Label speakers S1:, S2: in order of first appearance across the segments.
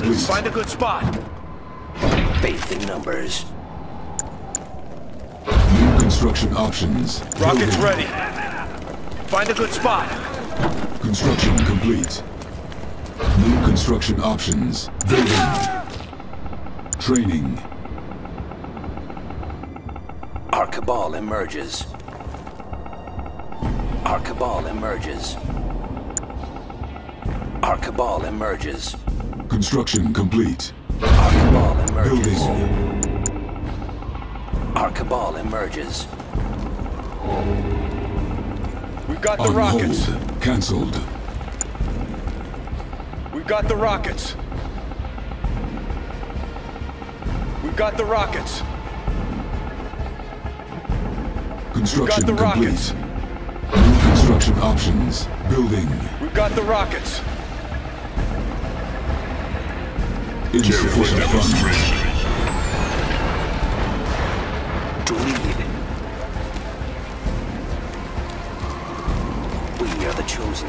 S1: guidance to the
S2: Construction
S1: masses.
S2: complete.
S3: Find a good spot.
S1: Faith in numbers.
S2: New construction options.
S3: Rockets
S2: Building.
S3: ready. Find a good spot.
S2: Construction complete. New construction options. Building. Training.
S1: Our cabal emerges. Our cabal emerges. Our cabal emerges.
S2: Construction complete.
S1: Our cabal emerges.
S2: Building.
S1: Our cabal emerges.
S3: We've got the
S2: On
S3: rockets.
S2: hold. Cancelled.
S3: We've got the rockets. We've got the rockets.
S2: Construction
S3: the
S2: complete.
S3: rockets.
S2: New construction options. Building.
S3: We've got the rockets.
S2: Insufficient funds.
S1: To lead. We are the chosen.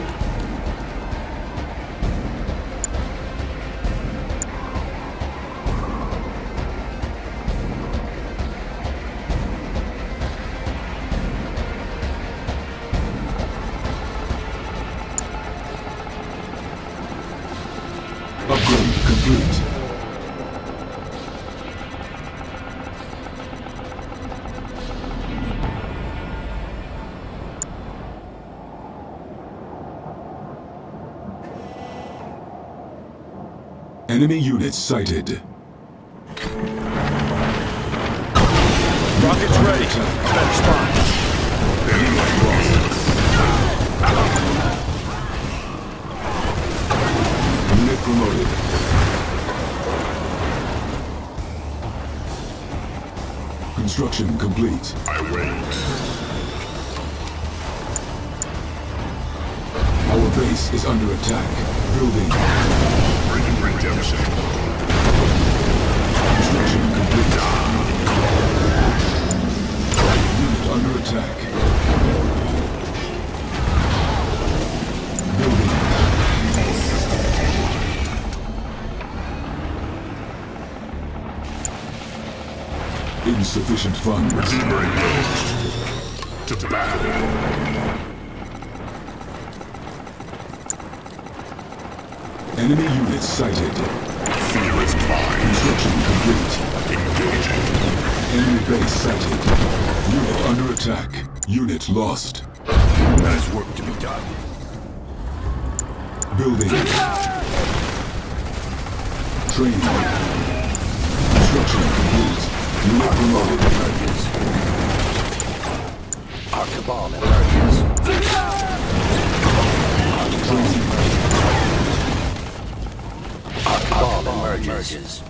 S2: Upgrade complete. Enemy units sighted.
S3: Rockets ready. Better spot.
S2: Unit promoted. Construction complete.
S4: I wait.
S2: Our base is under attack. Building.
S4: Redemption.
S2: Construction complete. Unit under attack. Insufficient funds.
S4: Redeemer engaged. To battle.
S2: Enemy units sighted.
S4: Fear is mine.
S2: Construction complete.
S4: Engaging.
S2: Enemy base sighted. Unit under attack. Unit lost.
S3: There's work to be done.
S2: Building. Training. Construction complete. Unit promoted.
S1: Our cabal emerges.
S2: Training.
S1: Our cabal emerges.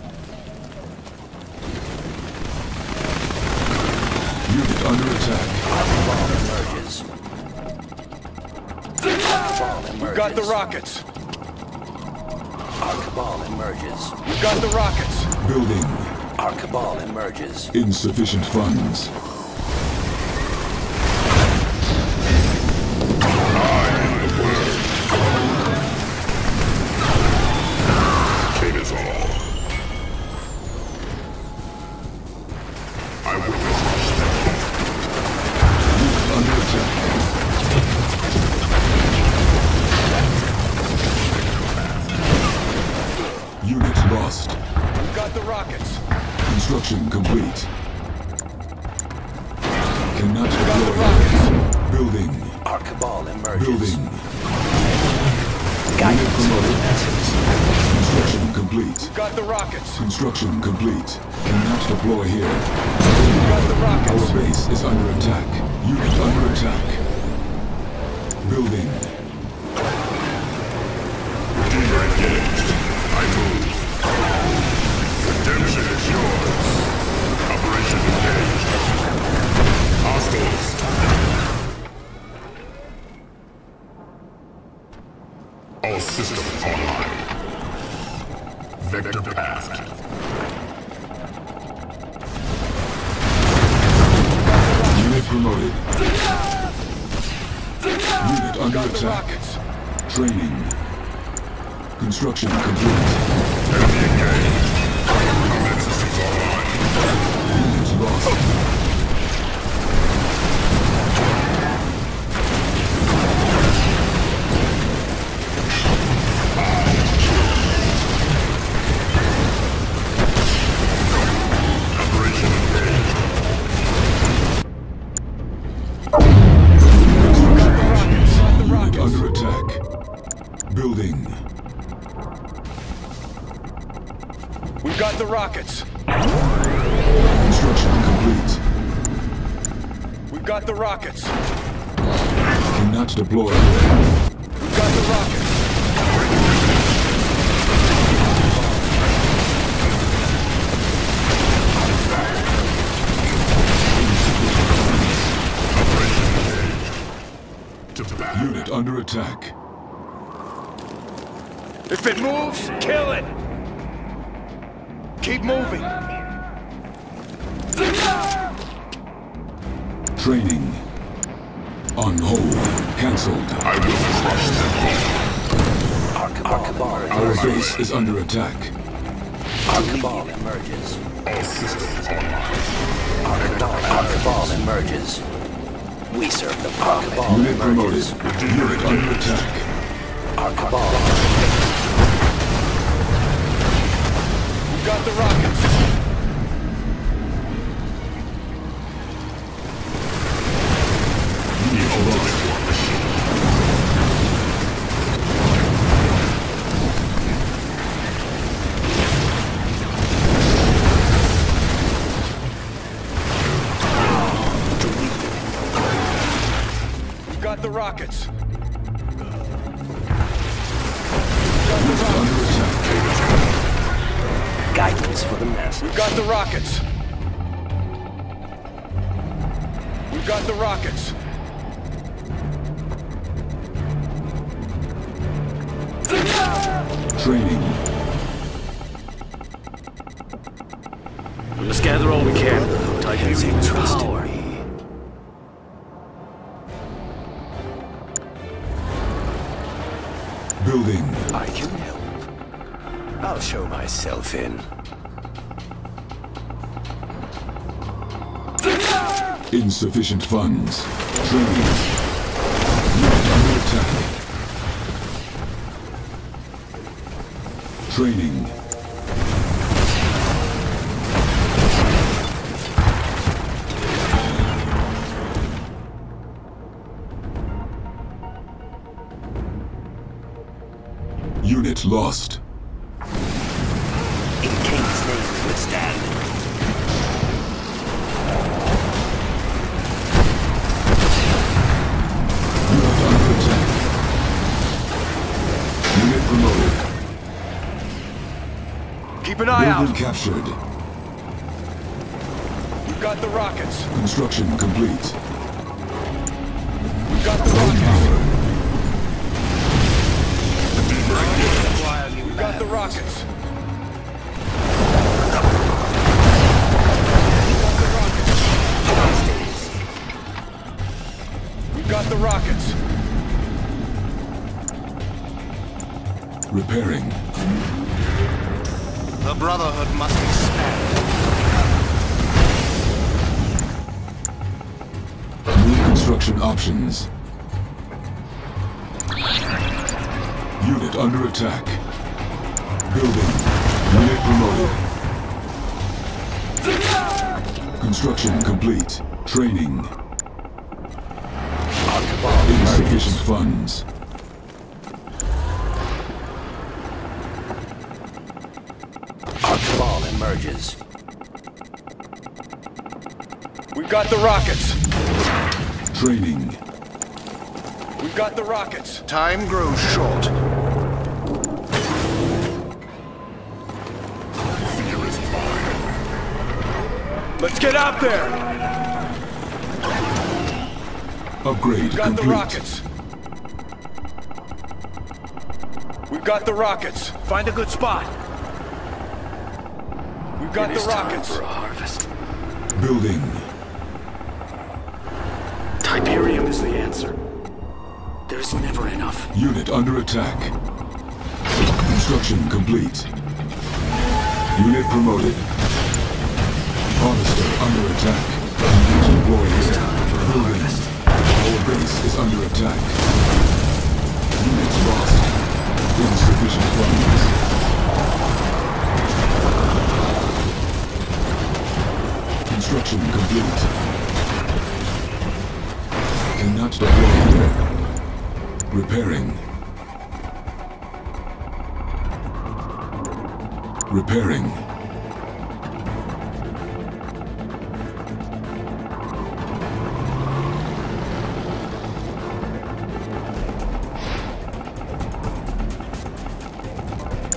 S2: Unit under attack.
S1: Our cabal emerges. Our.
S3: We've got the rockets.
S1: Our cabal emerges.
S3: We've got the rockets.
S2: Building.
S1: Our cabal emerges.
S2: Insufficient funds. Construction complete. Cannot deploy here. Our base is under attack. Unit under attack. Building. Under attack. Training. Construction complete.
S4: Enemy engaged. Systems online.
S2: Unit lost.
S3: The rockets.
S2: Construction complete.
S3: We've got the rockets.
S2: Cannot deploy.
S3: We've got the rockets.
S2: Unit under attack.
S3: If it moves, kill it. Keep moving.
S2: Training. On hold. Cancelled.
S4: I will crush them all.
S1: Our our cabal
S2: Our
S1: emerges.
S2: base is under attack.
S1: Our cabal emerges.
S4: All systems online.
S1: Our cabal, our cabal emerges. We serve the our cabal
S2: Unit promoted.
S1: emerges.
S2: Unit under attack.
S1: Our
S3: We've got the rockets. Rockets. We've got the rockets. We've got the rockets.
S2: Training.
S5: We must gather all we can. Tiberium trust in me.
S2: Building.
S5: I can help. I'll show myself in.
S2: Insufficient funds. Training. Unit under attack. Training. Unit lost.
S3: Keep an eye
S2: Building
S3: out.
S2: captured.
S3: We've got the rockets.
S2: Construction complete.
S3: We've got the rockets. We've got the rockets. We've got the rockets.
S2: Repairing.
S6: The Brotherhood must expand.
S2: New construction options. Unit under attack. Building. Unit promoted. Construction complete. Training. Insufficient funds.
S1: Our cabal emerges.
S3: We've got the rockets.
S2: Training.
S3: We've got the rockets.
S6: Time grows short.
S4: Fear is mine.
S3: Let's get out there.
S2: Upgrade
S3: We've got
S2: complete.
S3: the rockets. We've got the rockets. Find a good spot. We've got
S5: It
S3: the
S5: time
S3: rockets.
S5: for a harvest.
S2: Building.
S5: Tiberium is the answer. There is never enough.
S2: Unit under attack. Construction complete. Unit promoted. Harvester under attack. Unit deployed here. Building. Our base is under attack. Units lost. Insufficient funds. Construction complete. Cannot deploy. Repairing. Repairing.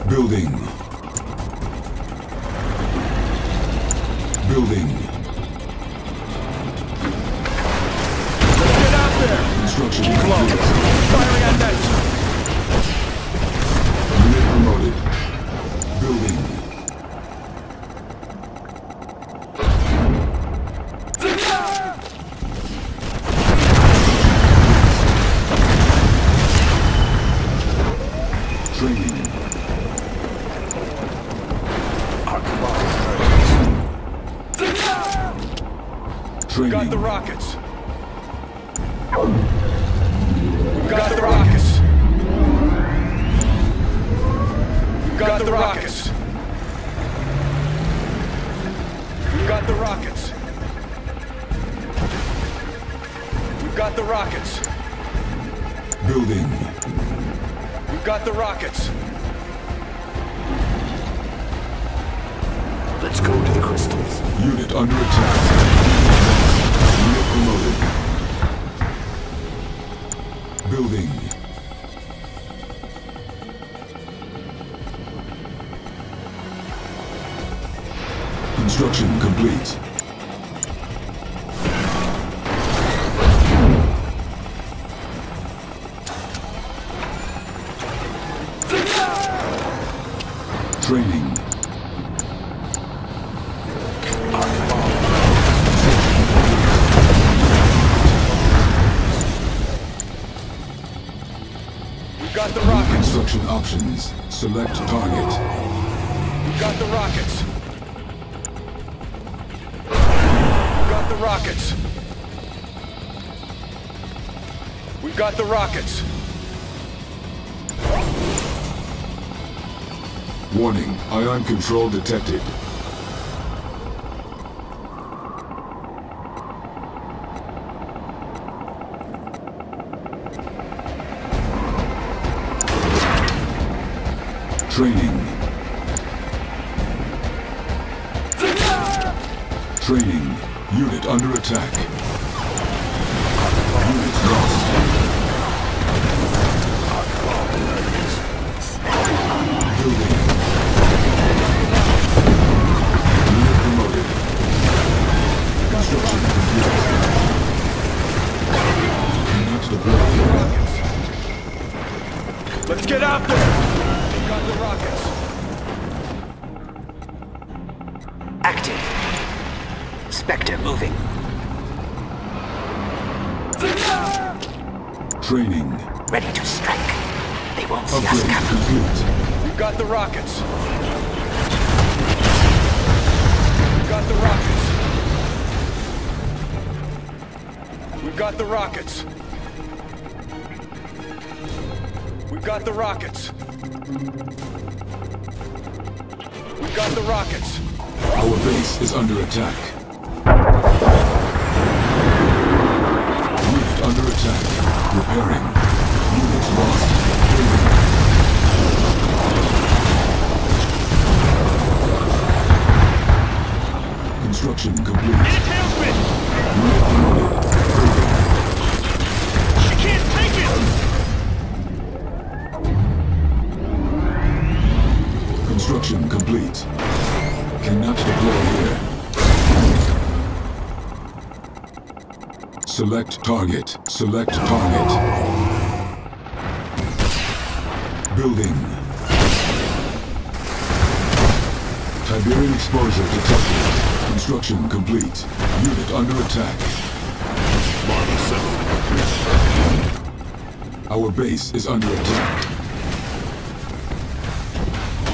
S2: Building.
S3: Got the rockets. We've got the rockets.
S2: Building.
S3: We've got the rockets.
S5: Let's go to the crystals.
S2: Unit under attack. Unit promoted. Building. Construction complete. Training.
S3: We've got the rockets.
S2: Construction options. Select target.
S3: We've got the rockets. Rockets. We've got the rockets.
S2: Warning. Ion control detected. Training.
S3: We've got the rockets. We've got the rockets. We've got the rockets. We've got the rockets. We've got the rockets.
S2: Our base is under attack. Unit under attack. Repairing. Unit lost. Construction complete.
S3: She can't take it!
S2: Construction complete. Cannot deploy here. Select target. Select target. Building. Tiberium exposure detected. Construction complete. Unit under attack.
S4: Marva 7.
S2: Our base is under attack.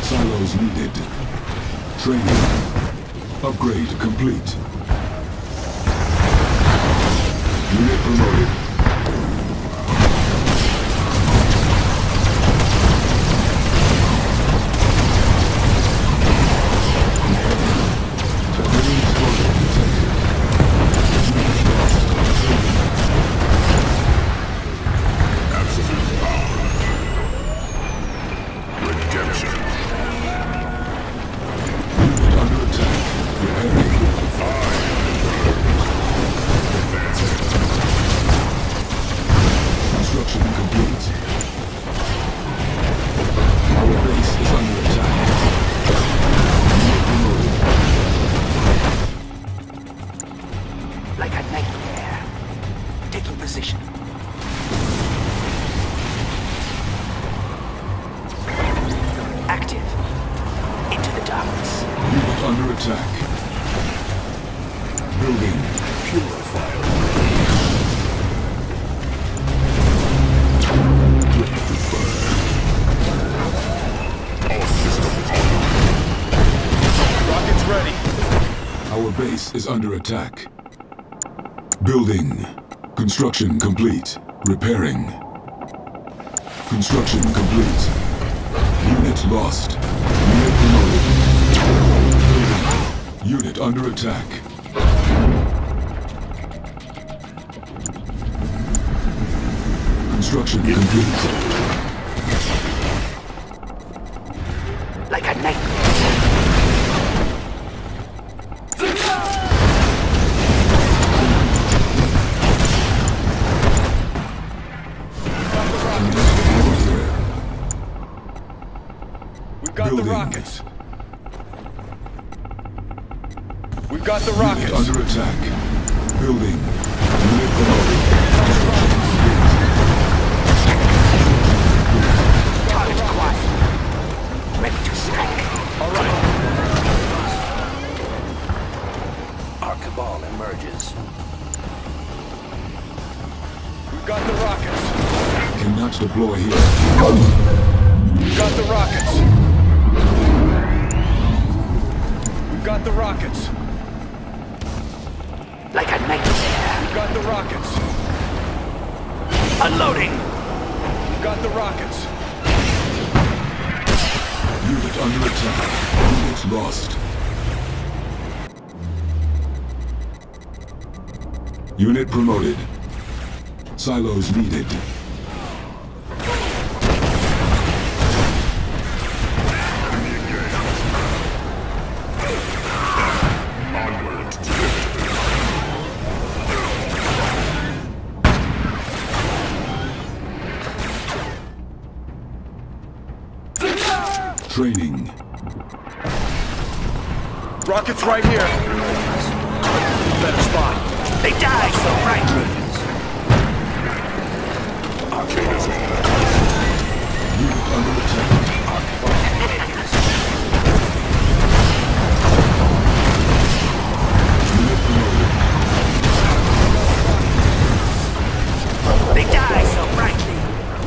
S2: Silos needed. Training. Upgrade complete. Unit promoted. Unit under attack. Building.
S4: All systems online.
S3: Rockets ready.
S2: Our base is under attack. Building. Construction complete. Repairing. Construction complete. Unit lost. Unit under attack. Construction complete.
S3: Rockets.
S2: under attack. Building. Unit.
S1: Target quiet. Ready to strike.
S3: All right.
S1: Our cabal emerges.
S3: We've got the rockets.
S2: Cannot deploy here.
S3: We've got the rockets. We've got the rockets. Got the rockets.
S1: Unloading.
S3: We've got the rockets.
S2: Unit under attack. Unit lost. Unit promoted. Silos needed. Training.
S3: Rockets right here. Better spot.
S1: They die so brightly.
S2: Unit under attack.
S1: They die so brightly.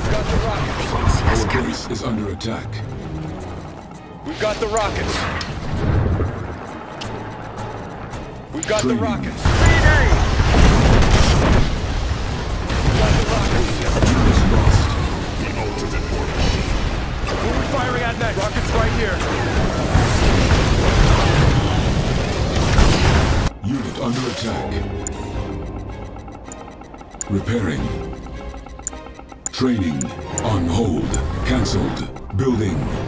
S3: The rockets.
S1: They won't see us
S2: Our base is under attack.
S3: We've got the rockets. We've got the rockets. We've got the rockets.
S2: Unit lost.
S4: The ultimate warrior.
S3: Who are we firing at next? Rockets right here.
S2: Unit under attack. Repairing. Training. On hold. Cancelled. Building.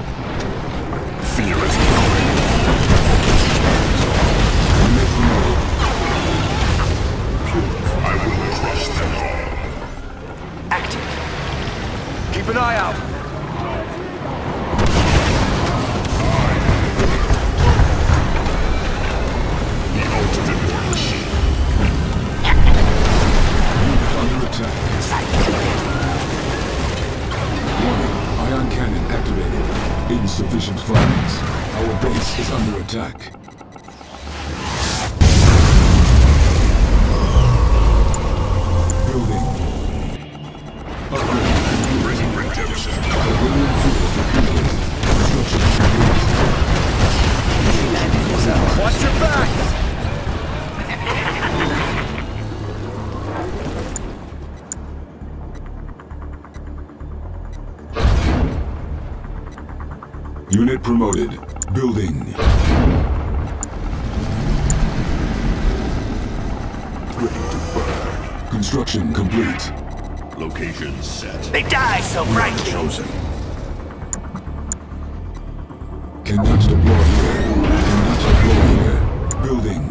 S4: Location set.
S1: They die so brightly.
S4: Chosen.
S2: Cannot deploy here. Cannot deploy here. Building.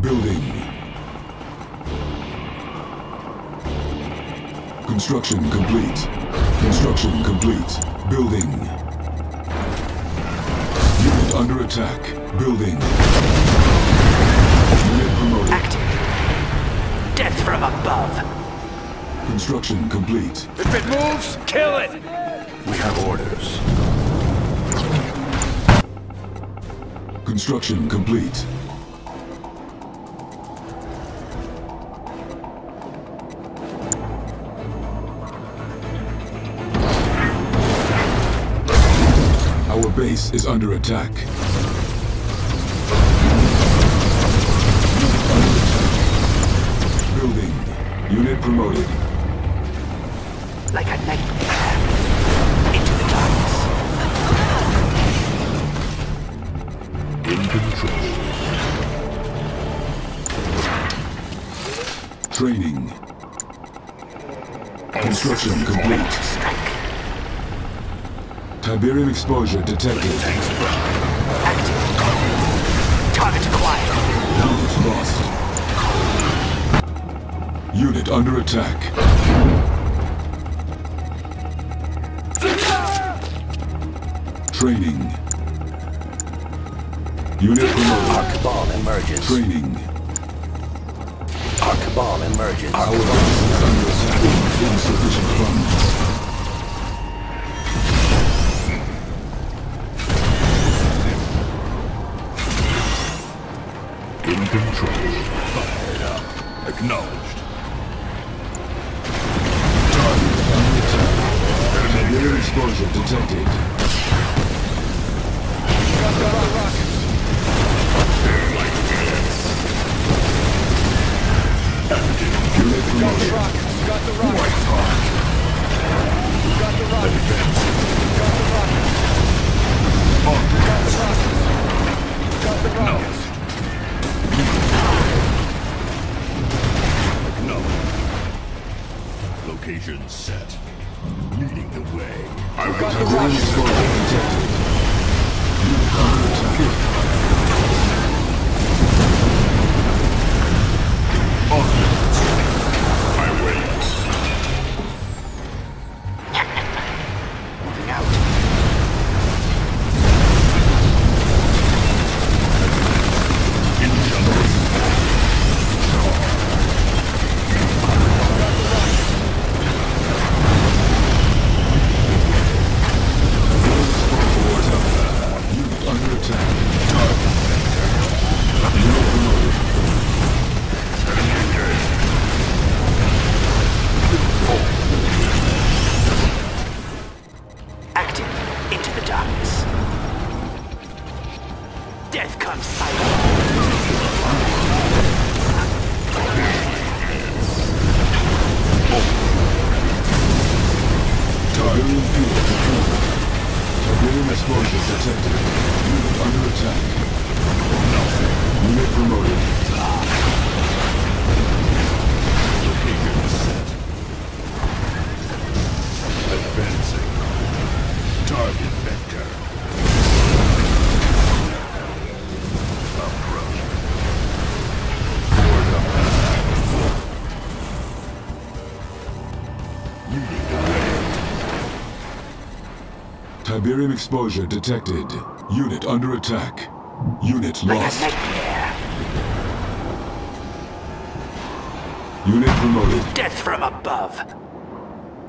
S2: Building. Construction complete. Construction complete. Building. Unit under attack. Building. Unit promoted.
S1: Active. Death from above.
S2: Construction complete.
S3: If it moves, kill it!
S5: We have orders.
S2: Construction complete. Our base is under attack. Building. Unit promoted.
S1: Like a nightmare. Into the darkness.
S4: In control.
S2: Training. Construction complete.
S1: Strike.
S2: Tiberium exposure detected.
S1: Active. Target acquired.
S2: Unit lost. Unit under attack. Training. Unit promoted.
S1: Our cabal emerges.
S2: Training.
S1: Our cabal emerges.
S2: Our base is under attack. Insufficient funds.
S4: In control. Fired up. Acknowledged.
S2: Tiberium exposure detected. Unit promoted.
S3: Got
S4: Location set. Leading the way. I will
S3: Got the
S2: Tiberium
S3: rockets.
S1: Death comes silent.
S2: Tiberium field confirmed. Tiberium exposure detected. Unit under attack. Unit promoted. Exposure detected. Unit under attack. Unit lost. Unit promoted.
S1: Death from above.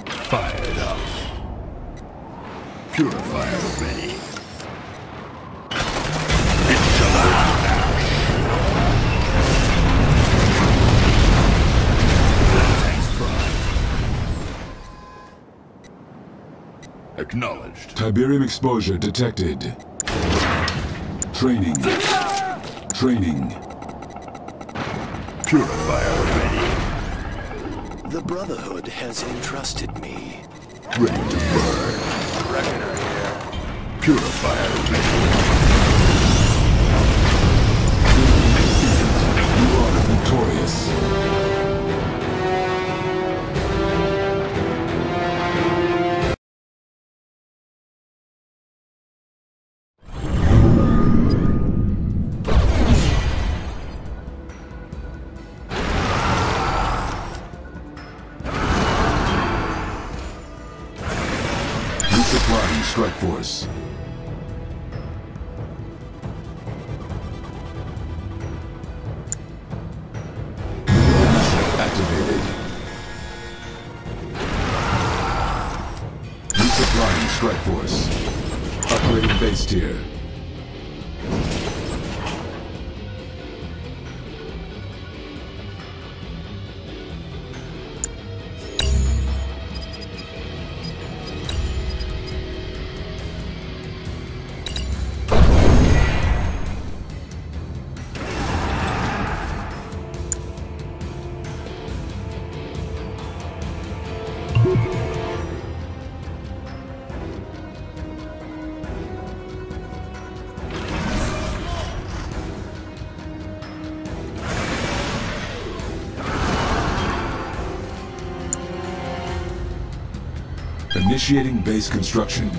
S4: Fired up. Purifier ready. Acknowledged.
S2: Tiberium exposure detected. Training. Training.
S4: Purifier ready.
S5: The Brotherhood has entrusted me.
S4: Ready to burn.
S3: Reckoner here.
S4: Purifier ready.
S2: You are victorious. Upgrading base tier. Initiating base construction.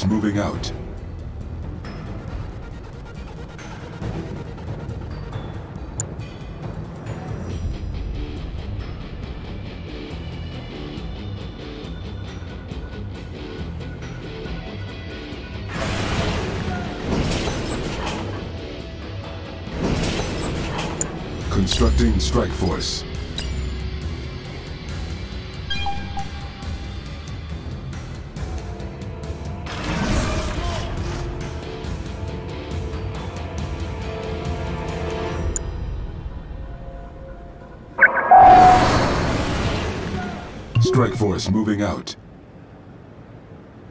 S2: Force moving out. Constructing Strike Force. Strike Force moving out.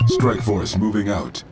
S2: Strike Force moving out.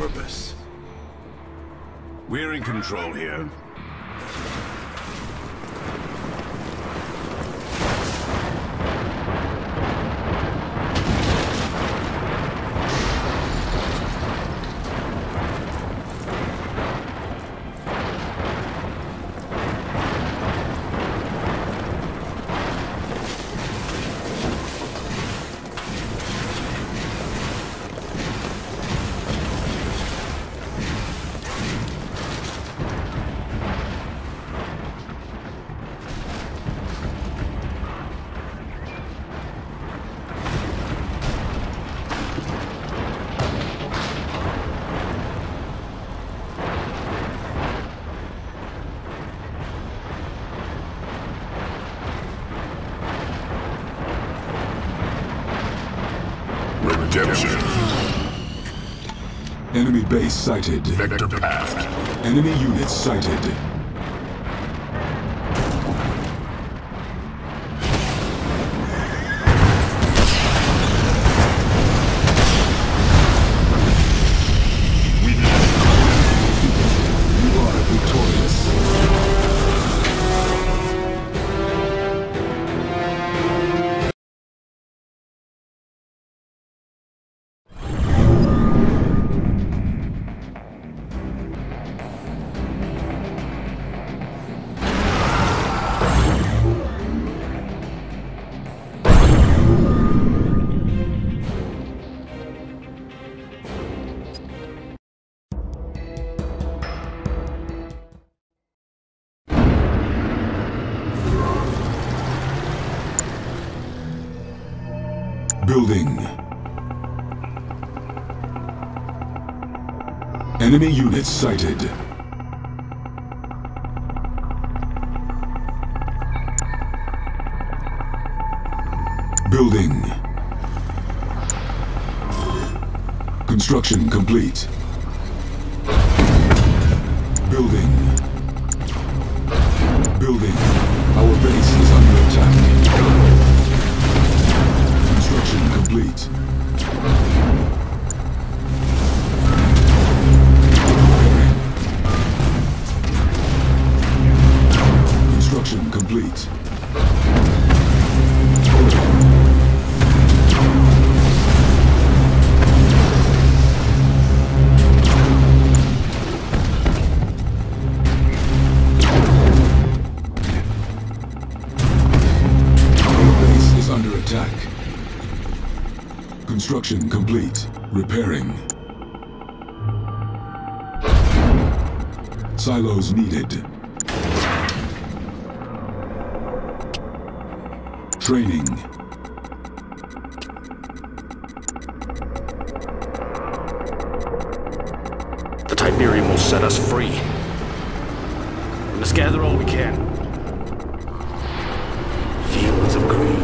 S4: Purpose. We're in control here. Redemption.
S2: Enemy base sighted.
S4: Vector path.
S2: Enemy units sighted. Enemy units sighted. Building. Construction complete. Building. Building. Our base is under attack. Construction complete. Construction complete. Our base is under attack. Construction complete. Repairing. Silos needed. Training.
S1: The Tiberium will set us free. Let's gather all we can. Fields of green.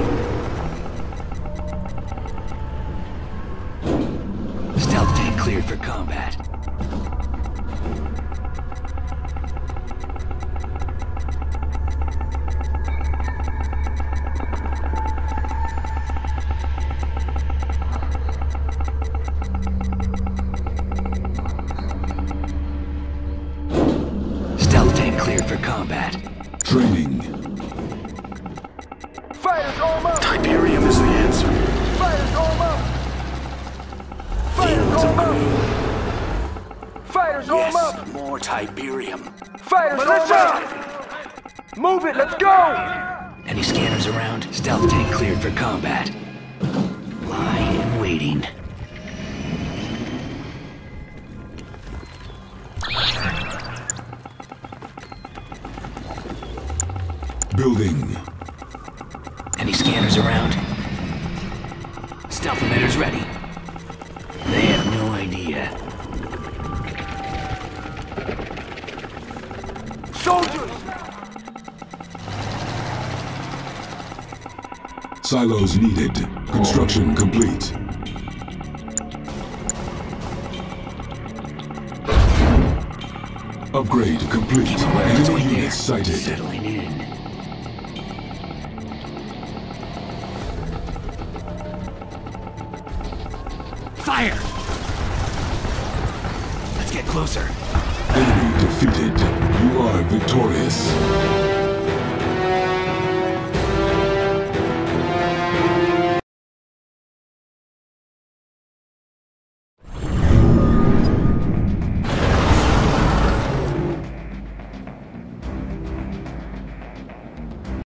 S2: Building.
S7: Any scanners around? Stealth emitters ready. They have no idea.
S8: Soldiers!
S2: Silos needed. Construction complete. Upgrade complete. Enemy units sighted.